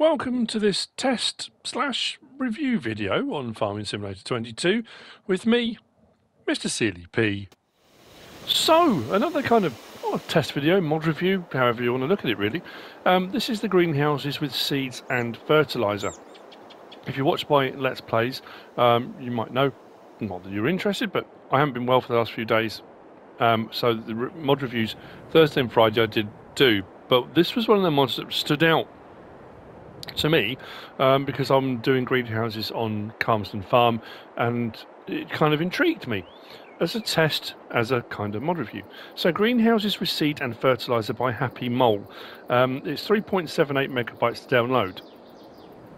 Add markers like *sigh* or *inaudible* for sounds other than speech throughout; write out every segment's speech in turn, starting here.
Welcome to this test slash review video on Farming Simulator 22 with me, Mr. Sealy P. So, another kind of oh, test video, mod review, however you want to look at it really. Um, this is the greenhouses with seeds and fertiliser. If you watch my Let's Plays, um, you might know, not that you're interested, but I haven't been well for the last few days. Um, so the mod reviews, Thursday and Friday I did do, but this was one of the mods that stood out to me um, because I'm doing greenhouses on Calmsden Farm and it kind of intrigued me as a test, as a kind of mod review. So, greenhouses with seed and fertilizer by Happy Mole. Um, it's 3.78 megabytes to download.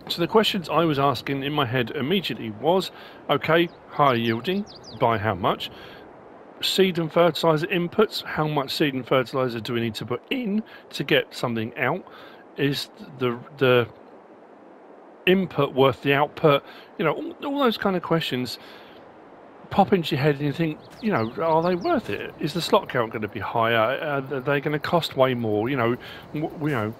So, the questions I was asking in my head immediately was okay, high yielding, by how much? Seed and fertilizer inputs, how much seed and fertilizer do we need to put in to get something out? Is the the input worth the output? You know, all, all those kind of questions pop into your head and you think, you know, are they worth it? Is the slot count going to be higher? Are they going to cost way more? You know, you know,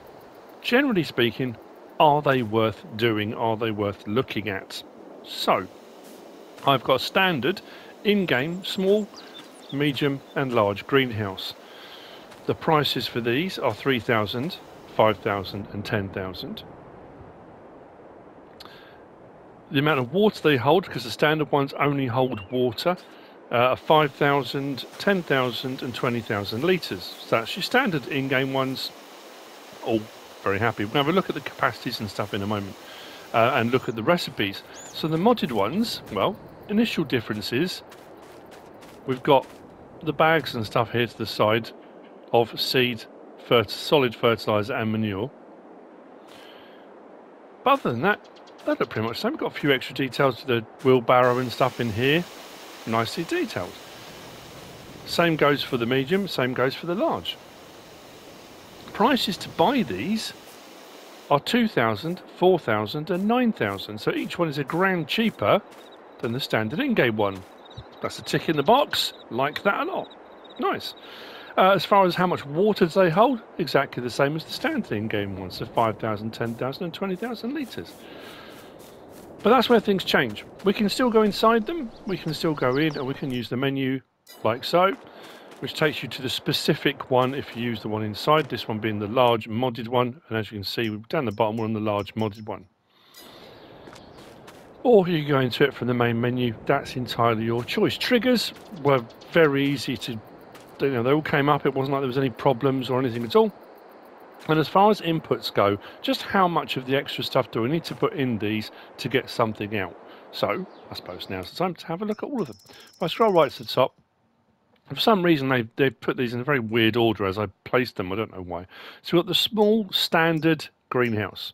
generally speaking, are they worth doing? Are they worth looking at? So, I've got standard in-game small, medium and large greenhouse. The prices for these are 3,000, 5,000 and 10,000 the amount of water they hold, because the standard ones only hold water, uh, 5,000, 10,000 and 20,000 litres. So that's your standard in-game ones, all very happy. We'll have a look at the capacities and stuff in a moment uh, and look at the recipes. So the modded ones, well, initial differences, we've got the bags and stuff here to the side of seed, solid fertiliser and manure. But other than that, they look pretty much the same. Got a few extra details to the wheelbarrow and stuff in here. Nicely detailed. Same goes for the medium, same goes for the large. Prices to buy these are 2,000, 4,000 and 9,000. So each one is a grand cheaper than the standard in-game one. That's a tick in the box. Like that a lot. Nice. Uh, as far as how much water they hold, exactly the same as the standard in-game ones. So 5,000, 10,000 and 20,000 litres. But that's where things change. We can still go inside them, we can still go in and we can use the menu like so, which takes you to the specific one if you use the one inside, this one being the large modded one. And as you can see, we've down the bottom, we're on the large modded one. Or you go into it from the main menu, that's entirely your choice. Triggers were very easy to, you know, they all came up. It wasn't like there was any problems or anything at all. And as far as inputs go, just how much of the extra stuff do we need to put in these to get something out? So, I suppose now's the time to have a look at all of them. If I scroll right to the top, for some reason they they put these in a very weird order as I placed them, I don't know why. So we've got the small standard greenhouse.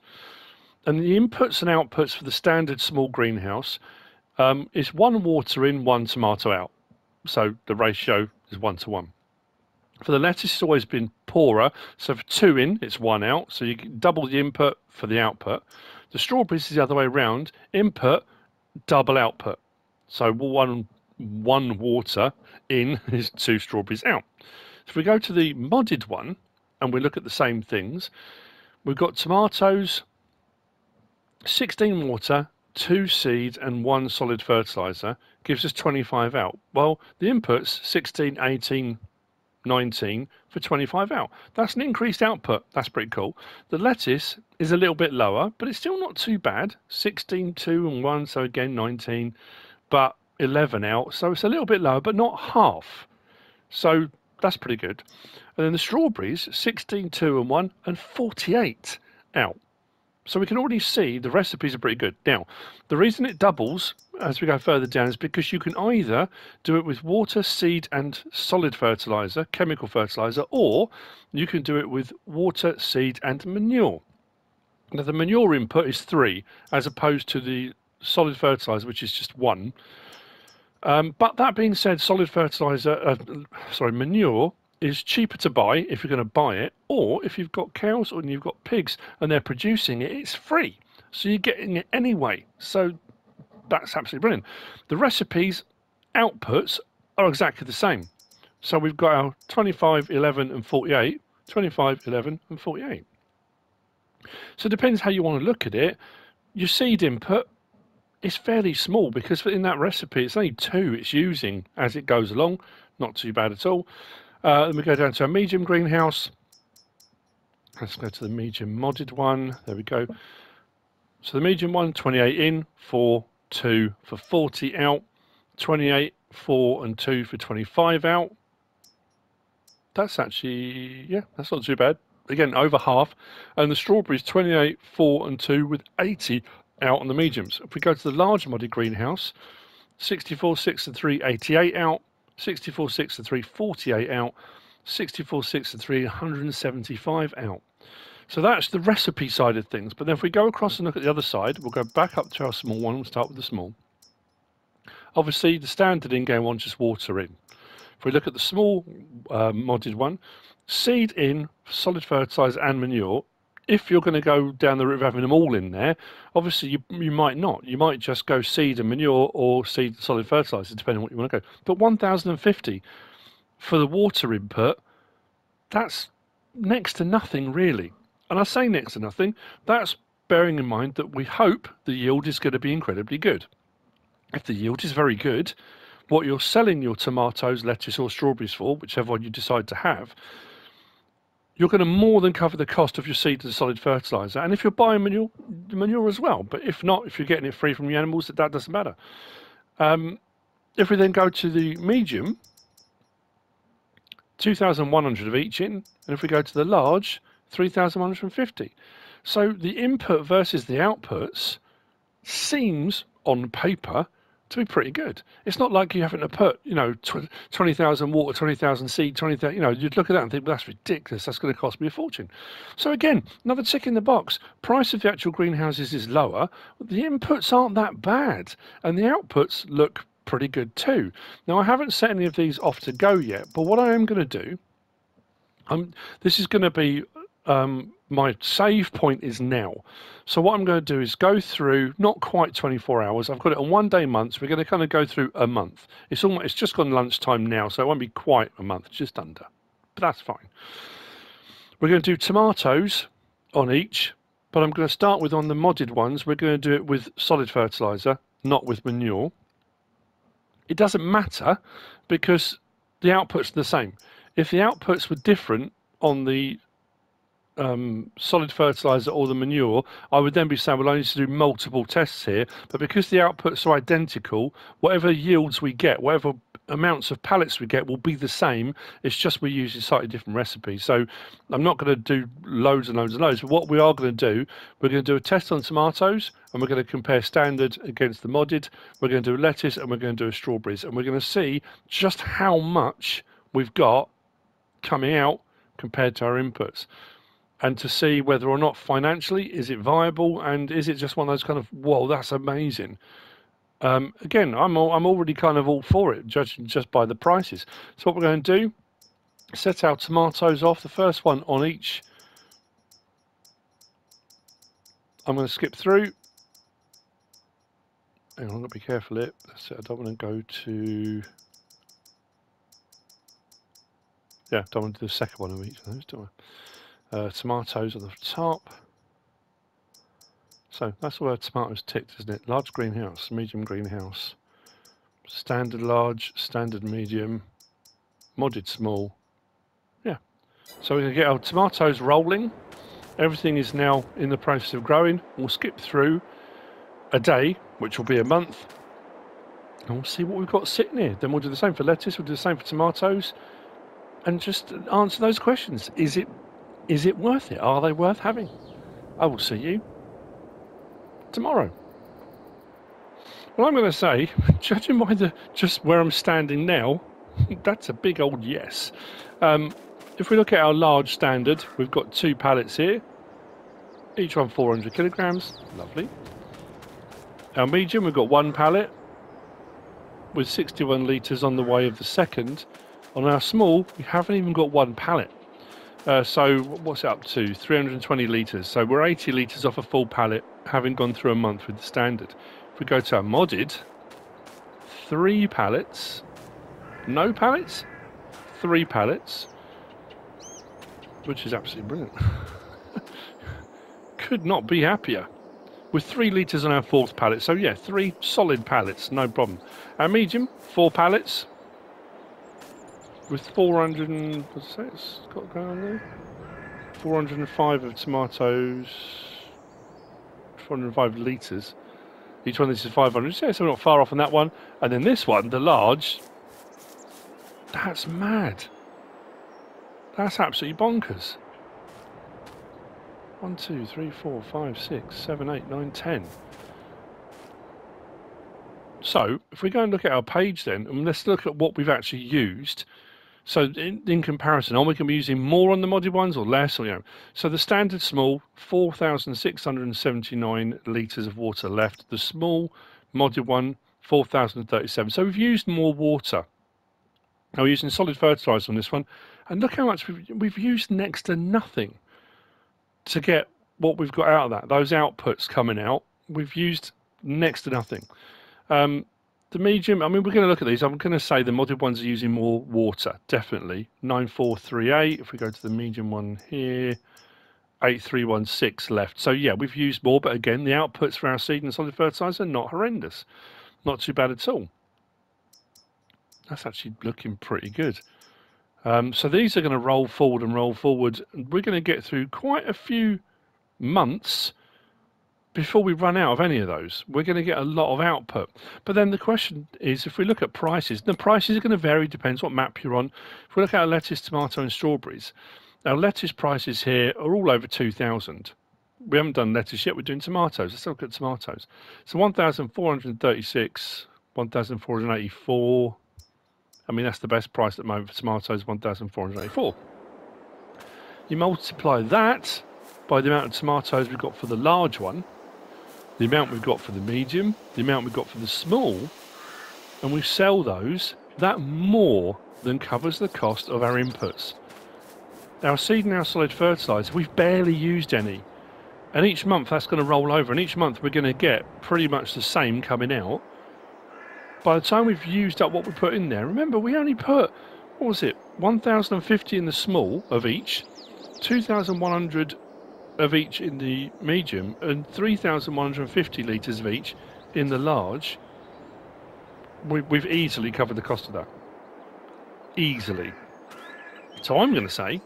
And the inputs and outputs for the standard small greenhouse um, is one water in, one tomato out. So the ratio is one to one. For the lettuce, it's always been poorer. So for two in, it's one out. So you double the input for the output. The strawberries is the other way around. Input, double output. So one one water in *laughs* is two strawberries out. If we go to the modded one and we look at the same things, we've got tomatoes, 16 water, two seeds and one solid fertilizer gives us 25 out. Well, the inputs 16, 18, 19 for 25 out. That's an increased output. That's pretty cool. The lettuce is a little bit lower, but it's still not too bad. 16, 2 and 1, so again 19, but 11 out. So it's a little bit lower, but not half. So that's pretty good. And then the strawberries, 16, 2 and 1 and 48 out. So we can already see the recipes are pretty good. Now, the reason it doubles as we go further down is because you can either do it with water, seed, and solid fertilizer, chemical fertilizer, or you can do it with water, seed, and manure. Now, the manure input is three, as opposed to the solid fertilizer, which is just one. Um, but that being said, solid fertilizer, uh, sorry, manure is cheaper to buy if you're going to buy it, or if you've got cows or you've got pigs and they're producing it, it's free. So you're getting it anyway. So that's absolutely brilliant. The recipes outputs are exactly the same. So we've got our 25, 11 and 48, 25, 11 and 48. So it depends how you want to look at it. Your seed input is fairly small because in that recipe it's only two it's using as it goes along. Not too bad at all. Uh, then we go down to a medium greenhouse. Let's go to the medium modded one. There we go. So the medium one, 28 in, 4, 2 for 40 out, 28, 4 and 2 for 25 out. That's actually, yeah, that's not too bad. Again, over half. And the strawberries, 28, 4 and 2 with 80 out on the mediums. If we go to the large modded greenhouse, 64, 6 and 3, 88 out, 64, 6 and 3, 48 out, 64, 6 and 3, 175 out. So that's the recipe side of things. But then if we go across and look at the other side, we'll go back up to our small one. We'll start with the small. Obviously, the standard in-game one, just water in. If we look at the small uh, modded one, seed in, solid fertilizer and manure. If you're going to go down the route of having them all in there, obviously you, you might not. You might just go seed and manure or seed solid fertilizer, depending on what you want to go. But 1,050 for the water input, that's next to nothing really. And I say next to nothing, that's bearing in mind that we hope the yield is going to be incredibly good. If the yield is very good, what you're selling your tomatoes, lettuce, or strawberries for, whichever one you decide to have, you're going to more than cover the cost of your seed and solid fertilizer. And if you're buying manure, manure as well. But if not, if you're getting it free from your animals, that, that doesn't matter. Um, if we then go to the medium, 2,100 of each in. And if we go to the large, 3,150. So the input versus the outputs seems on paper to be pretty good. It's not like you having to put, you know, 20,000 water, 20,000 seed, 20,000, you know, you'd look at that and think, well, that's ridiculous. That's going to cost me a fortune. So again, another tick in the box. Price of the actual greenhouses is lower. The inputs aren't that bad and the outputs look pretty good too. Now, I haven't set any of these off to go yet, but what I am going to do, um, this is going to be um, my save point is now. So what I'm going to do is go through not quite 24 hours. I've got it on one day months. We're going to kind of go through a month. It's almost it's just gone lunchtime now, so it won't be quite a month, just under. But that's fine. We're going to do tomatoes on each, but I'm going to start with on the modded ones. We're going to do it with solid fertilizer, not with manure. It doesn't matter because the output's are the same. If the outputs were different on the um, solid fertilizer or the manure, I would then be saying, well, I need to do multiple tests here. But because the outputs are identical, whatever yields we get, whatever amounts of pallets we get will be the same. It's just we're using slightly different recipes. So I'm not going to do loads and loads and loads. But what we are going to do, we're going to do a test on tomatoes and we're going to compare standard against the modded. We're going to do lettuce and we're going to do strawberries. And we're going to see just how much we've got coming out compared to our inputs and to see whether or not financially is it viable and is it just one of those kind of whoa that's amazing um, again I'm all, I'm already kind of all for it judging just by the prices so what we're going to do set our tomatoes off the first one on each I'm going to skip through I'm going to be careful it. I don't want to go to... Yeah, don't want to do the second one of each of those, do I? Uh, tomatoes at the top. So that's where tomatoes ticked, isn't it? Large greenhouse, medium greenhouse, standard large, standard medium, modded small. Yeah. So we're going to get our tomatoes rolling. Everything is now in the process of growing. We'll skip through a day, which will be a month, and we'll see what we've got sitting here. Then we'll do the same for lettuce, we'll do the same for tomatoes, and just answer those questions. Is it is it worth it? Are they worth having? I will see you tomorrow. Well, I'm going to say, *laughs* judging by the just where I'm standing now, *laughs* that's a big old yes. Um, if we look at our large standard, we've got two pallets here, each one 400 kilograms. Lovely. Our medium, we've got one pallet with 61 litres on the way of the second. On our small, we haven't even got one pallet. Uh, so what's it up to? 320 litres. So we're 80 litres off a full pallet, having gone through a month with the standard. If we go to our modded, three pallets, no pallets, three pallets, which is absolutely brilliant. *laughs* could not be happier. With three litres on our fourth pallet. So yeah, three solid pallets, no problem. Our medium, four pallets. With 400 and, what's that it's got going on there? 405 of tomatoes, 405 litres. Each one of these is 500. Yeah, so we're not far off on that one. And then this one, the large, that's mad. That's absolutely bonkers. One, two, three, four, five, six, seven, eight, nine, ten. So, if we go and look at our page then, and let's look at what we've actually used. So, in, in comparison, are we going to be using more on the modded ones or less? Or, you know, so the standard small, 4,679 litres of water left. The small modded one, 4,037. So we've used more water. Now we're using solid fertiliser on this one, and look how much we've, we've used next to nothing to get what we've got out of that, those outputs coming out, we've used next to nothing. Um, the medium, I mean, we're going to look at these. I'm going to say the modded ones are using more water, definitely. 9438, if we go to the medium one here, 8316 left. So, yeah, we've used more, but again, the outputs for our seed and solid fertiliser are not horrendous. Not too bad at all. That's actually looking pretty good. Um, so these are going to roll forward and roll forward. We're going to get through quite a few months before we run out of any of those. We're going to get a lot of output. But then the question is, if we look at prices, the prices are going to vary, depends what map you're on. If we look at our lettuce, tomato and strawberries, our lettuce prices here are all over 2,000. We haven't done lettuce yet, we're doing tomatoes. Let's look at tomatoes. So 1,436, 1,484, I mean, that's the best price at the moment for tomatoes, 1,484. You multiply that by the amount of tomatoes we've got for the large one, the amount we've got for the medium, the amount we've got for the small, and we sell those, that more than covers the cost of our inputs. Our seed and our solid fertiliser, we've barely used any. And each month that's going to roll over, and each month we're going to get pretty much the same coming out by the time we've used up what we put in there, remember we only put, what was it, 1,050 in the small of each, 2,100 of each in the medium, and 3,150 litres of each in the large. We, we've easily covered the cost of that. Easily. So I'm going to say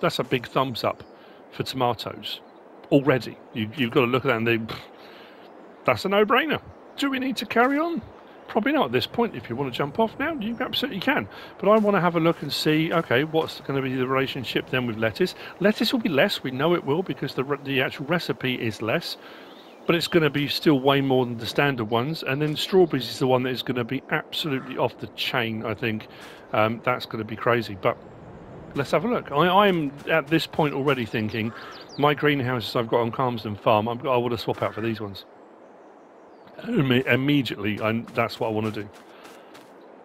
that's a big thumbs up for tomatoes already. You, have got to look at that and think, that's a no-brainer. Do we need to carry on? Probably not at this point. If you want to jump off now, you absolutely can. But I want to have a look and see, okay, what's going to be the relationship then with lettuce? Lettuce will be less. We know it will because the, the actual recipe is less. But it's going to be still way more than the standard ones. And then strawberries is the one that is going to be absolutely off the chain, I think. Um, that's going to be crazy. But let's have a look. I, am at this point already thinking my greenhouses I've got on Calmsden Farm, I'm, I want to swap out for these ones immediately, and that's what I want to do.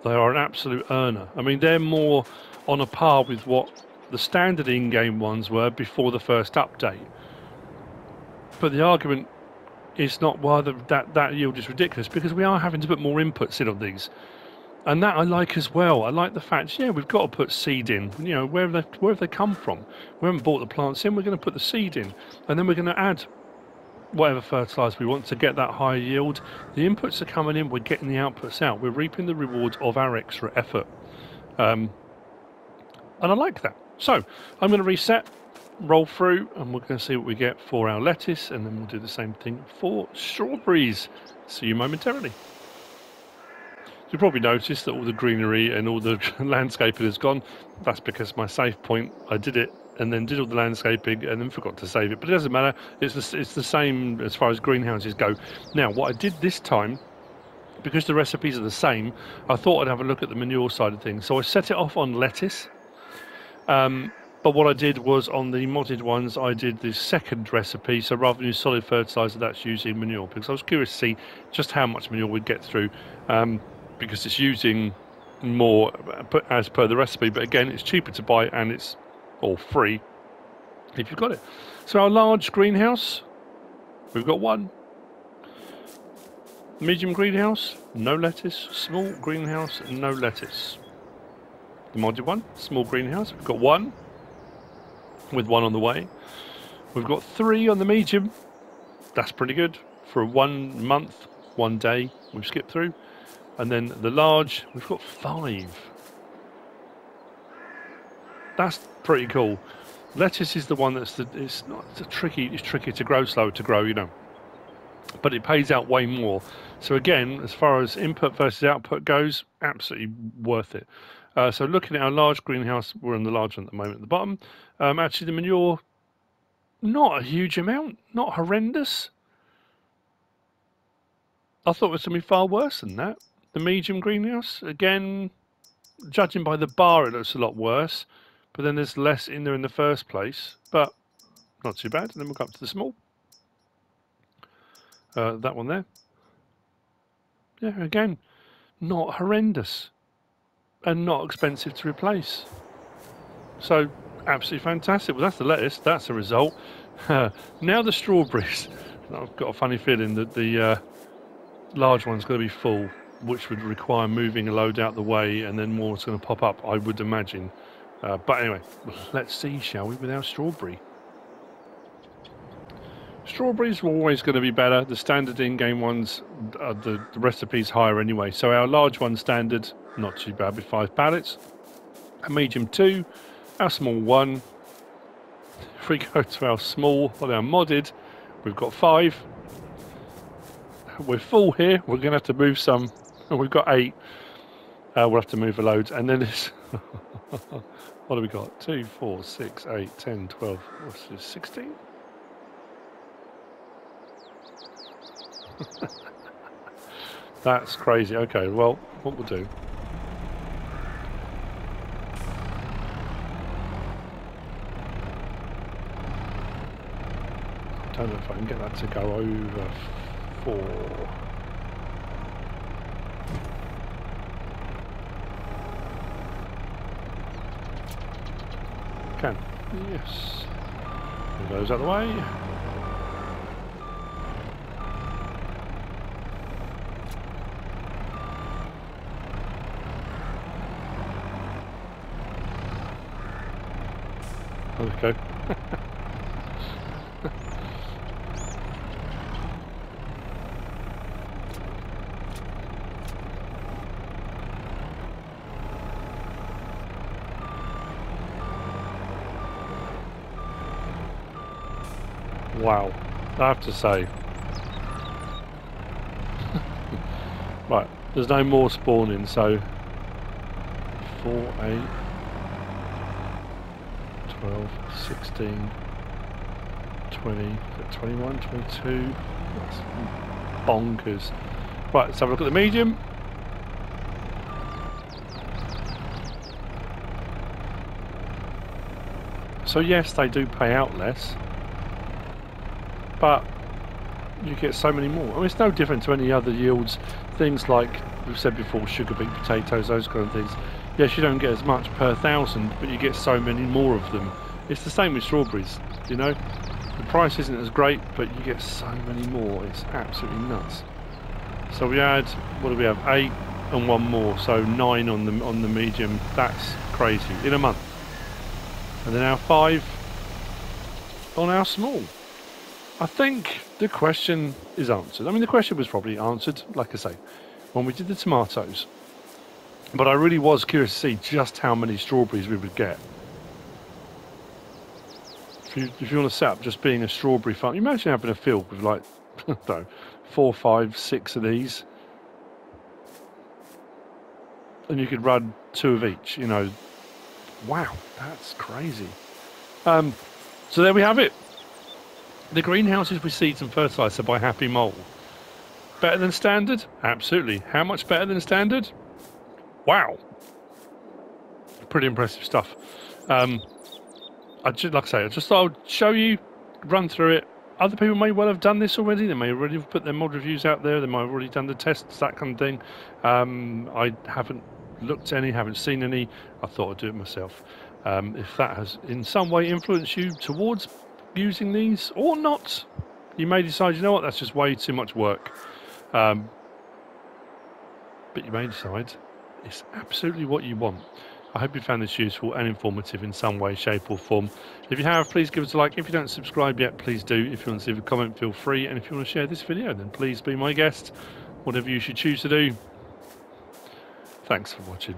They are an absolute earner. I mean, they're more on a par with what the standard in-game ones were before the first update. But the argument is not well that that yield is ridiculous because we are having to put more inputs in on these, and that I like as well. I like the fact, yeah, we've got to put seed in. You know, where have they where have they come from? We haven't bought the plants in. We're going to put the seed in, and then we're going to add whatever fertilizer we want to get that higher yield. The inputs are coming in, we're getting the outputs out. We're reaping the rewards of our extra effort. Um, and I like that. So I'm going to reset, roll through, and we're going to see what we get for our lettuce, and then we'll do the same thing for strawberries. See you momentarily. You probably noticed that all the greenery and all the *laughs* landscaping has gone. That's because my save point, I did it and then did all the landscaping and then forgot to save it. But it doesn't matter. It's the, it's the same as far as greenhouses go. Now, what I did this time, because the recipes are the same, I thought I'd have a look at the manure side of things. So I set it off on lettuce. Um, but what I did was on the modded ones, I did the second recipe. So rather than use solid fertilizer, that's using manure because I was curious to see just how much manure we'd get through. Um, because it's using more as per the recipe, but again, it's cheaper to buy and it's or free if you've got it. So our large greenhouse, we've got one. Medium greenhouse, no lettuce. Small greenhouse, no lettuce. The modded one, small greenhouse, we've got one with one on the way. We've got three on the medium. That's pretty good for one month, one day. We've skipped through, and then the large. We've got five. That's pretty cool. Lettuce is the one that's the, it's not it's tricky. It's tricky to grow, slow to grow, you know. But it pays out way more. So again, as far as input versus output goes, absolutely worth it. Uh, so looking at our large greenhouse, we're in the large one at the moment at the bottom. Um, actually, the manure, not a huge amount, not horrendous. I thought it was going to be far worse than that. The medium greenhouse, again, judging by the bar, it looks a lot worse but then there's less in there in the first place. But not too bad. And then we'll go up to the small. Uh, that one there. Yeah, again, not horrendous and not expensive to replace. So, absolutely fantastic. Well, that's the lettuce. That's the result. *laughs* now the strawberries. *laughs* I've got a funny feeling that the uh, large one's going to be full, which would require moving a load out the way and then more is going to pop up, I would imagine. Uh, but anyway, let's see, shall we, with our strawberry. Strawberries are always going to be better. The standard in-game ones, uh, the, the recipe's higher anyway. So our large one standard, not too bad with five pallets. A medium two, our small one. If we go to our small, well, our modded, we've got five. We're full here. We're going to have to move some. We've got eight. Uh, we'll have to move a load. And then it's... *laughs* *laughs* What have we got? 2, 4, 6, 8, 10, 12, what's this, 16? *laughs* That's crazy. Okay, well, what we'll do. I don't know if I can get that to go over 4. Can. Yes. Move those out the way. Okay. *laughs* Wow, I have to say. *laughs* right, there's no more spawning, so 4, 8, 12, 16, 20, 21, 22. That's bonkers. Right, let's have a look at the medium. So yes, they do pay out less but you get so many more. I mean, it's no different to any other yields. Things like we've said before, sugar beet potatoes, those kind of things. Yes, you don't get as much per thousand, but you get so many more of them. It's the same with strawberries, you know. The price isn't as great, but you get so many more. It's absolutely nuts. So we had, what do we have? Eight and one more, so nine on the on the medium. That's crazy in a month. And then our five on our small. I think the question is answered. I mean, the question was probably answered, like I say, when we did the tomatoes. But I really was curious to see just how many strawberries we would get. If you, if you want to set up just being a strawberry farm, you imagine having a field with like, *laughs* know, four, five, six of these. And you could run two of each, you know. Wow, that's crazy. Um, so there we have it. The greenhouses with seeds and fertilizer by Happy Mole. Better than standard? Absolutely. How much better than standard? Wow. Pretty impressive stuff. Um, I just, like I say, I just thought I'd show you, run through it. Other people may well have done this already. They may already have put their mod reviews out there. They might have already done the tests, that kind of thing. Um, I haven't looked any, haven't seen any. I thought I'd do it myself. Um, if that has in some way influenced you towards using these or not. You may decide, you know what, that's just way too much work. Um, but you may decide it's absolutely what you want. I hope you found this useful and informative in some way, shape, or form. If you have, please give us a like. If you don't subscribe yet, please do. If you want to leave a comment, feel free. And if you want to share this video, then please be my guest. Whatever you should choose to do. Thanks for watching.